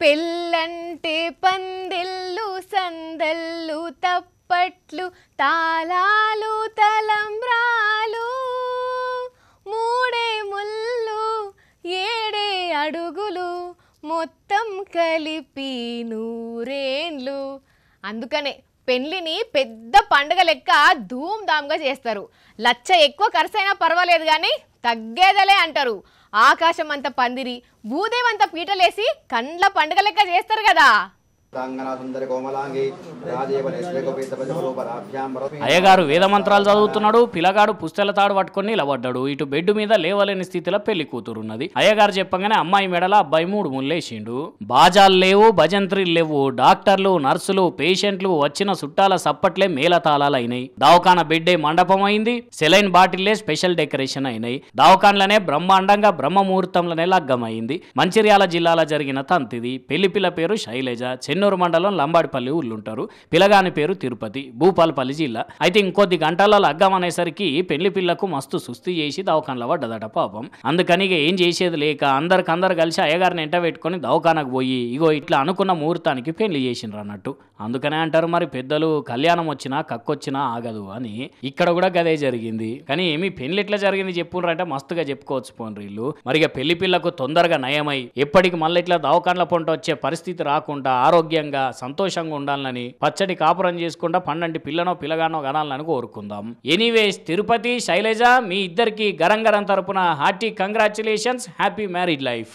పెళ్ళంటే పందిళ్ళు సందళ్ళు తప్పట్లు తాళాలు తలంబ్రాలు. మూడే ముళ్ళు ఏడే అడుగులు మొత్తం కలిపి నూరేండ్లు. అందుకనే పెళ్ళిని పెద్ద పండుగ లెక్క ధూమ్ చేస్తారు. లచ్చ ఎక్కువ ఖర్చైనా పర్వాలేదు కానీ తగ్గేదలే అంటారు. ఆకాశం అంత పందిరి భూదేవంత పీటలేసి కండ్ల పండుగ లెక్క చేస్తారు కదా. అయ్యగారు వేద మంత్రాలు చదువుతున్నాడు పిల్లగాడు పుస్తల తాడు పట్టుకొని నిలబడ్డాడు ఇటు బెడ్ మీద లేవలేని స్థితిలో పెళ్ళి కూతురున్నది. అయ్యగారు చెప్పగానే అమ్మాయి మెడల అబ్బాయి మూడు ముళ్ళేసిండు. బాజాలు లేవు భజంత్రీలు లేవు డాక్టర్లు నర్సులు పేషెంట్లు వచ్చిన చుట్టాల సప్పట్లే మేళతాళాలు అయినాయి దవాఖాన బెడ్డే మండపం అయింది సెలైన్ బాటిల్లే స్పెషల్ డెకరేషన్ అయినాయి. దవాఖాన్లనే బ్రహ్మాండంగా బ్రహ్మముహూర్తంలోనే లగ్గమైంది. మంచిర్యాల జిల్లాలో జరిగిన తంతిది. పెళ్ళి పిల్ల పేరు శైలజ చెన్నూరు మండలం లంబాడిపల్లి ఊళ్ళుంటారు. పిల్లగాని పేరు తిరుపతి భూపాలపల్లి జిల్లా. అయితే ఇంకొద్ది గంటలలో అగ్గం అనేసరికి పెళ్ళి పిల్లకు మస్తు సుస్థి చేసి దవాఖానలో పడ్డదట పాపం. అందుకని ఇక ఏం చేసేది లేక అందరికందరు కలిసి అయ్యగారిని ఎంట పెట్టుకొని దవాఖానకు పోయి ఇగో ఇట్లా అనుకున్న ముహూర్తానికి పెళ్ళి చేసిండ్రు అన్నట్టు. అందుకనే అంటారు మరి పెద్దలు కళ్యాణం వచ్చినా కక్కొచ్చినా ఆగదు అని. ఇక్కడ కూడా గదే జరిగింది. కానీ ఏమి పెళ్ళి ఎట్లా జరిగింది చెప్పుండ్రంటే మస్తుగా చెప్పుకోవచ్చు పోన్రు వీళ్ళు. మరి ఇక పెళ్ళి పిల్లకు తొందరగా నయమై ఎప్పటికి మళ్ళీ ఇట్లా దవాఖాన్ల పొంట వచ్చే పరిస్థితి రాకుండా ఆరోగ్యంగా సంతోషంగా ఉండాలని పచ్చడి కాపురం చేసుకుంటా పండంటి పిల్లనో పిల్లగానో కనాలని కోరుకుందాం. ఎనీవేస్ తిరుపతి శైలజ మీ ఇద్దరికి గరం గరం తరపున hearty congratulations happy married life.